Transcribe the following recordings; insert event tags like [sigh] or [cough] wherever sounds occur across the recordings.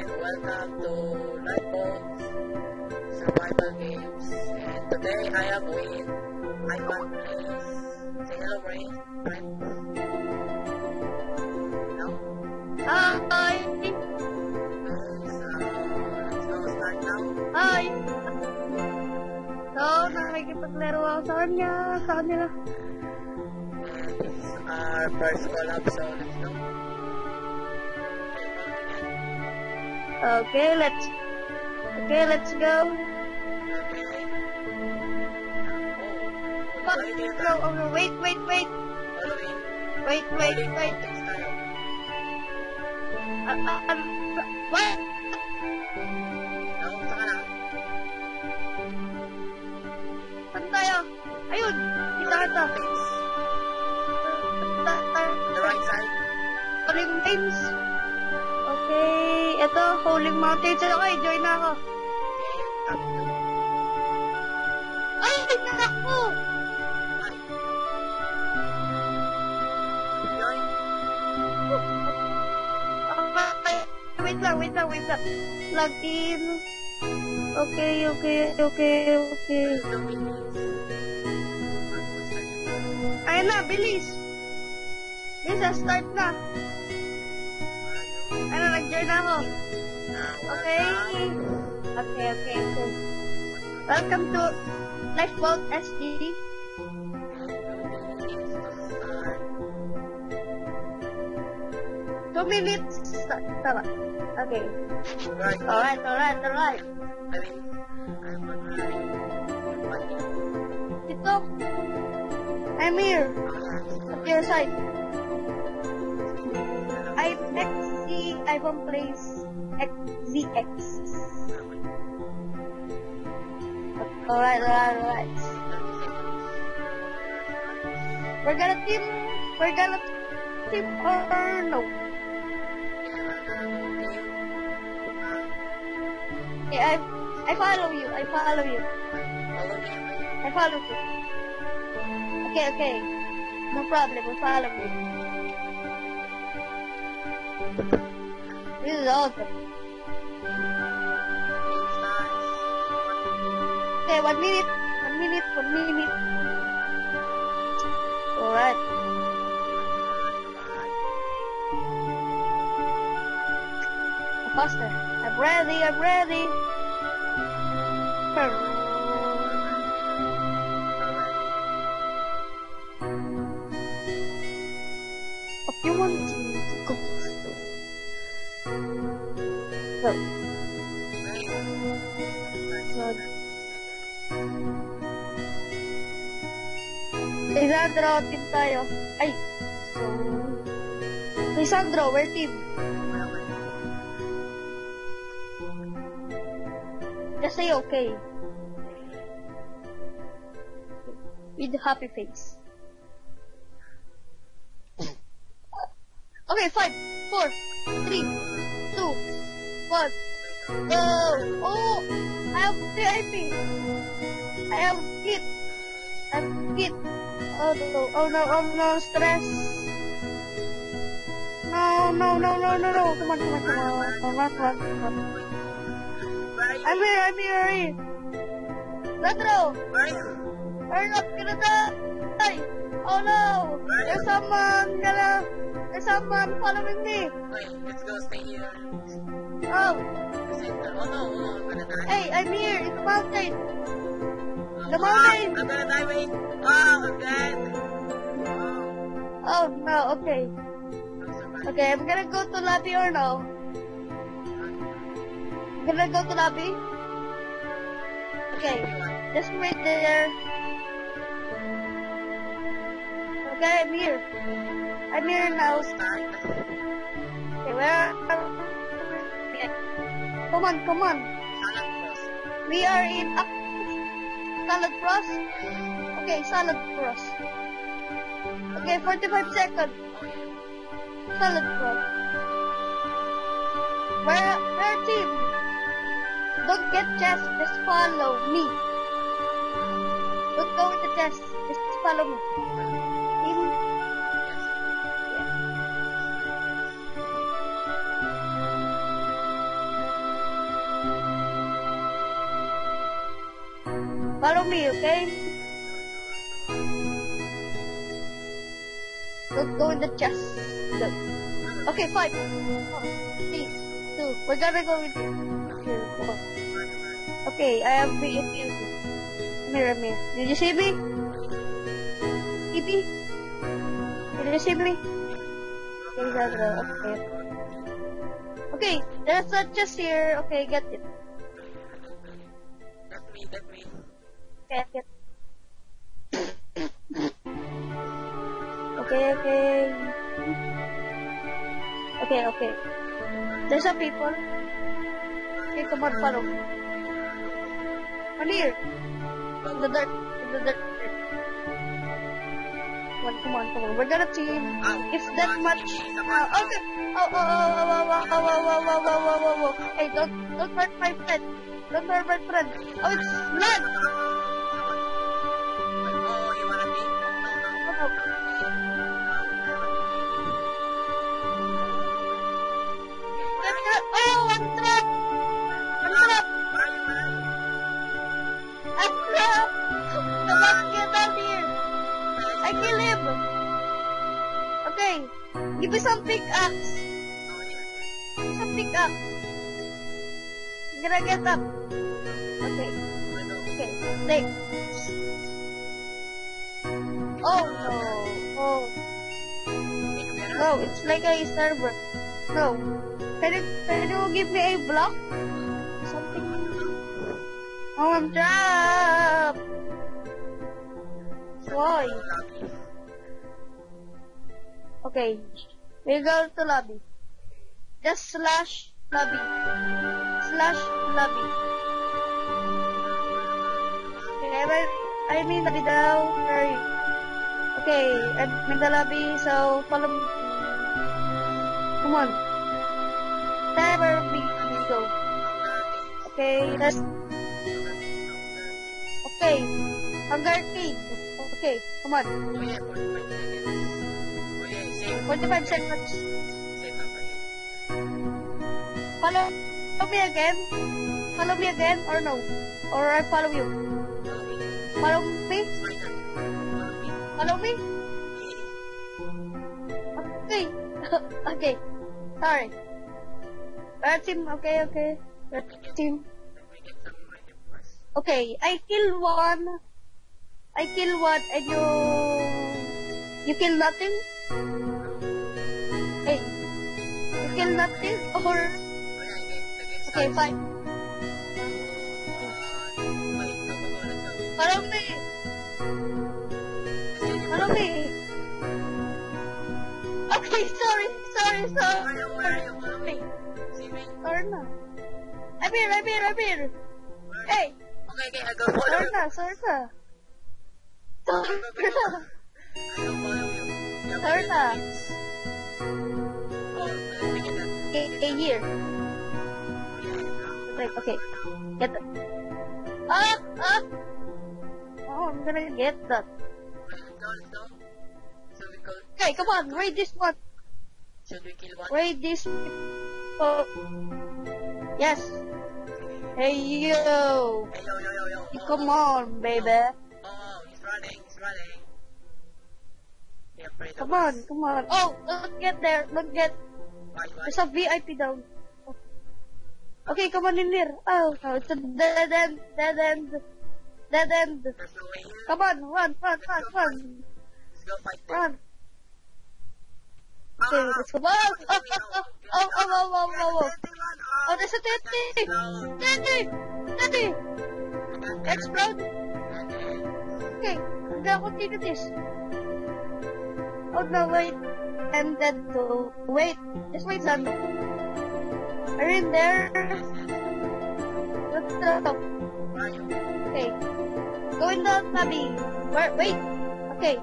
And welcome to Lifeboat Survival Games. And today I am with. Say hello? Hi! So. Hi! So, this is our first collab, so let's go. Okay, let's... Okay, let's go. Oh, no, oh, no, wait, wait, wait. Wait, wait, wait. Ah, ah, ah, what? Ayun! Kita kita. Ta- ta- The right side. Holy Mountains. Okay, ito, Holy join na ako. And up to. Ay, naku! Wait lang, wait lang, wait lang. Log in. Okay, okay, okay, okay. Ayun na, bilis. Bilis, start na. Nag-join na ako. Okay. Okay, okay, okay. Welcome to Lifeboat SD. Two minutes. Tama. Okay. Right. Alright, alright, alright. I mean, I'm Dito. Here. At your side. I'm XC Ivan Place XZX. Alright, alright, alright. We're gonna team. We're gonna team or no? Yeah, I I follow you. I follow you. I follow you. Okay, okay. No problem. I follow you. [laughs] This is awesome. Okay, one minute. One minute. One minute. Alright. Faster. I'm ready. I'm ready. God. Lisandro, team tayo. Ay, so... Lisandro, we're team. Just say okay. With happy face. Okay, five, four, three, one, go! Uh, oh! I have VIP! I have hit! I'm hit! Oh no, oh no, oh no, stress! No, no, no, no, no, no! Come on, come on, come on, come on, come on, come on. I'm here, I'm here, I'm here! Retro! We're not gonna die! Oh no! There's someone gonna... There's someone following me! Wait, let's go stay here. Oh! No, I'm gonna die. Hey, I'm here It's the mountain! The ah, mountain. I'm gonna die, wait. Oh, I'm dead. Oh, no, okay. Okay, I'm gonna go to lobby or no? I'm gonna go to lobby? Okay, just wait there. Okay, I'm here. I'm here now. Okay, where are Come on, come on. We are in Ak- Salad Cross. Okay, Salad Cross. Okay, 45 seconds. Salad Cross. Where, where team? Don't get chest, just follow me. Don't go with the chest, just follow me. Okay? Don't go in the chest. Go. Okay, fine. Four, three, two. We're gonna go in here. Four. Okay, I have the you. Mirror me. Did you see me? Kitty? Did you see me? Okay. Okay. Okay, there's a chest here. Okay, get it. It. Okay, okay. Okay, okay. There's some people. Okay, come on, follow. Come here. In the dirt. In the dirt. Come on, come on, come on. We're gonna team. If that much. Uh, okay. Oh, oh, oh, oh, oh, oh, oh, oh, oh, oh, oh, oh, oh, oh. Hey, don't, don't hurt my friend. Don't hurt my friend. Oh, it's blood. I kill him. Okay. Give me some pickaxe. Give me some pickaxe. I'm gonna get up. Okay. Okay. Take. Oh no. Oh. Can No, it's like a server. No. Can you, can you give me a block? Something. Oh, I'm trapped. Why? Okay. We go to lobby. Just slash lobby. Slash lobby. Okay, I'm, I'm lobby now. Hurry. Okay, I'm in the lobby, so follow me. Come on. Never me go. Okay, let's. Okay. Hunger King. Okay, come on. Oh, yeah, 45 seconds. Oh, yeah, save. 45 seconds. Follow, follow me again. Follow me again or no? Or I follow you. Follow me. Follow me? Okay. [laughs] okay. Sorry. Red team. Okay, okay. Red team. Okay, I kill one. I kill what? And you... You kill nothing? Hey. You kill nothing? Or... Okay, fine. Follow me! Follow me! Okay, sorry, sorry, sorry. Me. Sorry na. I'm here, I'm here, I'm here. Hey! Okay, okay, I go. Sorry na, sorry na. Third. A, a year. Wait, okay. Get the. Ah ah. Oh, I'm gonna get the. Okay, come on, raid this one. Should we kill one? Raid this. Oh. Yes. Hey yo. Hey, yo, yo, yo, yo. Come on, baby. Come of on, us. come on. Oh, don't get there. Don't get. Why, why? There's a VIP down. Okay, come on in here. Oh, no, it's a dead end. Dead end. Dead end. There's no way here. Come on, run, run, run, run, Let's go fight them. run. Ah, Okay, let's go. Oh, oh, oh, oh, oh, oh, oh, oh, oh, oh. There's a titty. Titty. Titty. Explode. Okay, I'm gonna continue this. Oh no, wait. I'm dead too. Wait, just wait, son. Are you in there? Let's go. Okay. Go in the lobby. Wait, wait. Okay,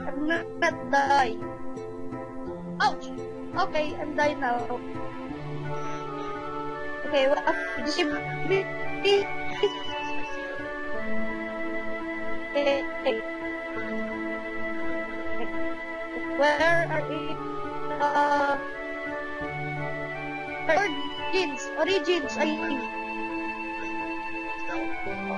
I'm not, not die. Ouch! Okay, I'm dying now. Okay, what? Did you me? [laughs] Okay. Where are we? Uh, origins, origins, I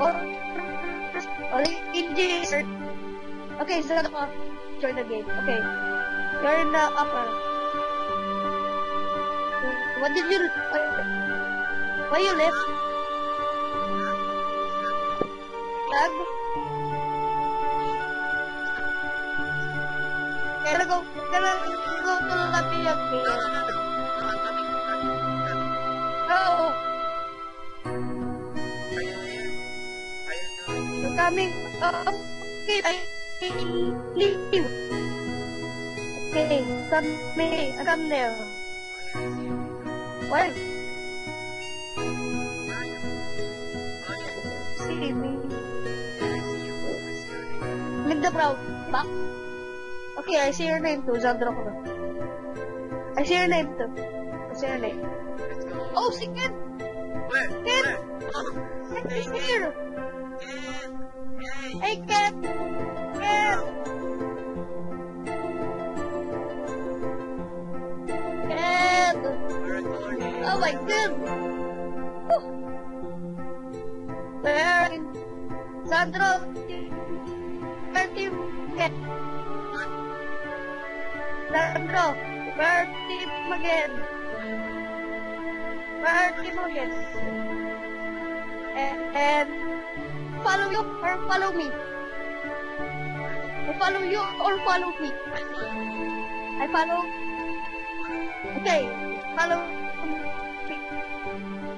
Or, or engine. Okay, so uh, join the game. Okay. You're in the upper. What did you, why, why you left? Lag? You. Why? Oh, yeah. See me. Yeah, I see you. I see your name. Leave the crowd. Back. Okay, I see your name too, Zandro ko. I see your name too. I see your name. Oh, si Ken! Where? Ken! Oh, Ken is here! Ken. Hey. Ken! Ken! Ken! Oh my god! Where? Zandro! Where team Ken? Zandro! Team again? Where again? And, and follow you or follow me? I follow you or follow me? I follow. Okay, follow.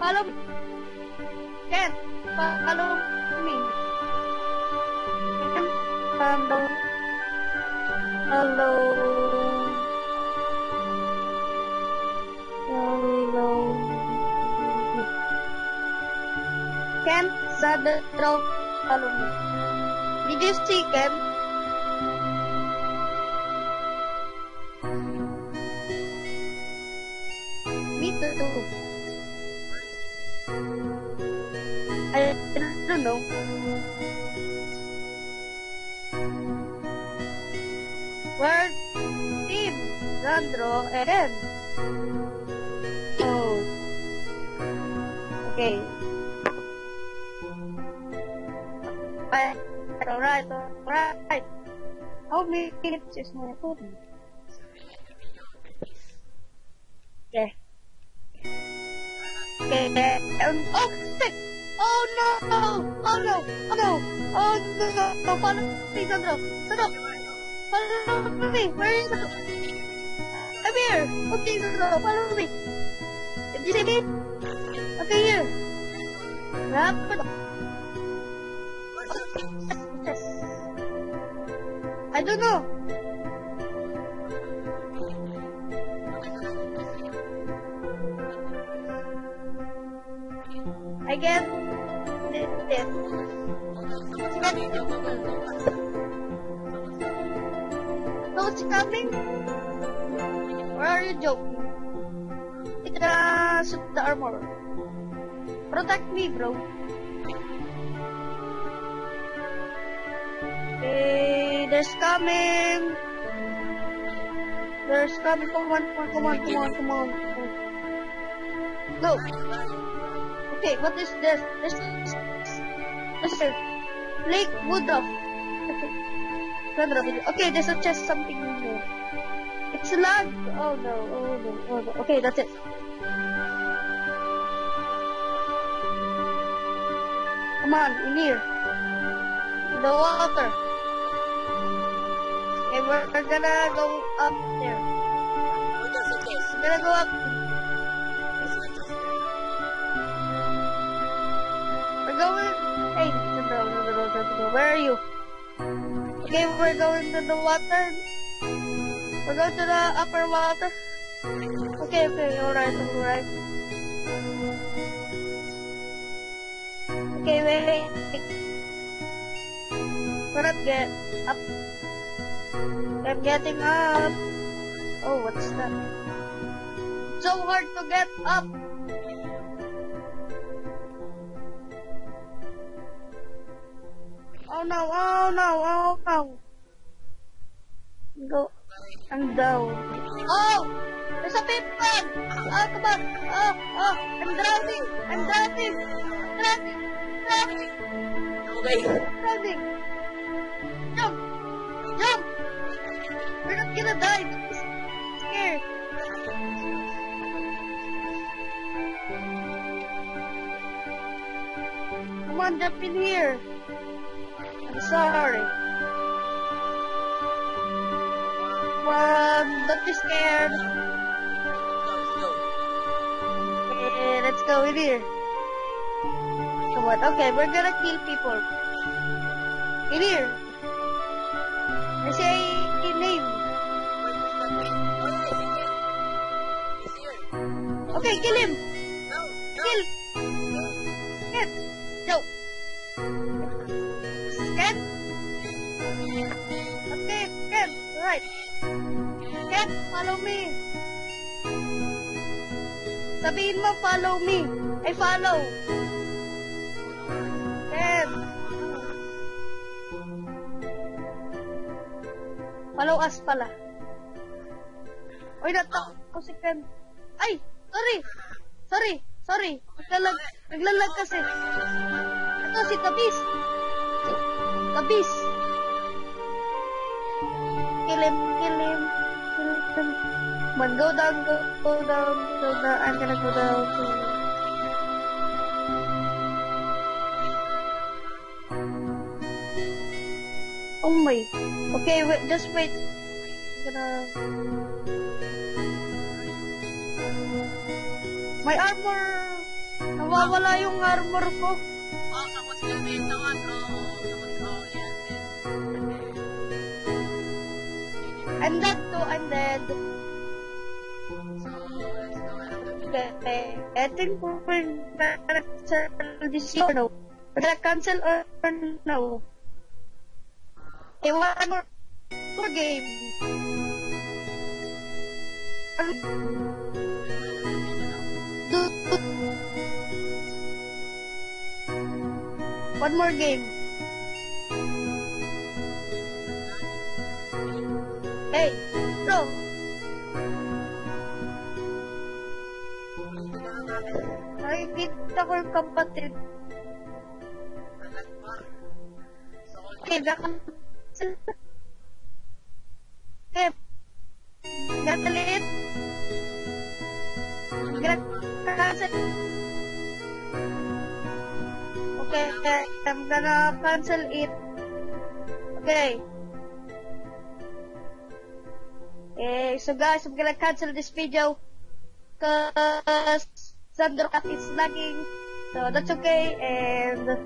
Follow me. Ken, follow me. Hello. Hello. Follow me. Did you see Ken? Me too. I don't know. Where team Zandro and Oh. Okay. Alright, alright, alright. Many minutes is my recording? Okay. Okay, okay. Um, oh, shit! Oh no! Oh no! Oh no! Oh no! no, no. Follow me, Zandro! Zandro! Follow me! Where is Zandro? I'm here! Okay, Zandro, follow me! Did you see me? Okay, here! Rap! I don't know! I get this. So it's coming? Are you joking? It's the suit the armor. Protect me, bro. Okay, there's coming. There's coming. Come on, come on, come on, come on. Go. Okay, what is this? This is this is Lake Woodruff. Okay. Okay, there's a chest something new. It's a lag. Oh no, oh no, oh no. Okay, that's it. Come on, in here. The water. We're, gonna go up there. We're gonna go up. We're going. Hey, where are you? Okay, we're going to the water. We're going to the upper water. Okay, okay, alright, alright. Okay, wait, wait. We're not get up. I'm getting up. Oh, what's that? So hard to get up. Oh no, oh no, oh no. Go. I'm down. Oh! There's a people! Oh, come on! Oh, oh! I'm drowning! I'm drowning! I'm drowning! Okay. Standing. Gonna die. Come on, jump in here. I'm sorry. On, don't be scared. Let's go. Okay, let's go in here. Come on, okay, we're gonna kill people. In here. I say Okay, kill him. No, no. Kill. Get. Go. Get. Okay, get. Right. Get, follow me. Sabihin mo, follow me. I follow. Get. Follow us pala. Uy, natak ko si Ken. Ay, sorry. Sorry, sorry. Naglalag, naglalag kasi. Eh. Ito, si Tabis. Tabis. Kill him. Come on, go down, go, go down, go down. I'm gonna go down. To... Oh my. Okay, wait, just wait. I'm gonna... May armor. Nawawala yung armor ko. Oh, someone's gonna be someone. Oh, someone's oh, yeah. I'm dead too, I'm dead. Okay, I think we're gonna cancel this or no. We're gonna cancel or no. Okay, one more, more game. Do, one more game. Hey, no. Nakikita ko yung kapatid. Okay, baka... cancel it. Okay. Okay, so guys, I'm gonna cancel this video. Cause Thundercat is lagging. So that's okay. And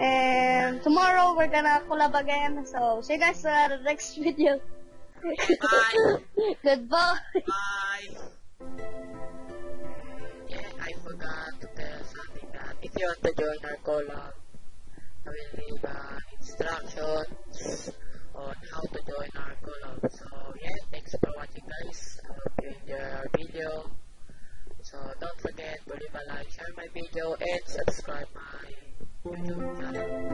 and tomorrow we're gonna collab again. So see you guys uh, the next [laughs] video. Bye. Goodbye. Bye. Yeah, I forgot to tell something that if you want to join our collab, will uh, instructions on how to join our collab. So yeah, thanks for watching guys. I hope you enjoy our video. So don't forget to leave a like, share my video, and subscribe my YouTube channel.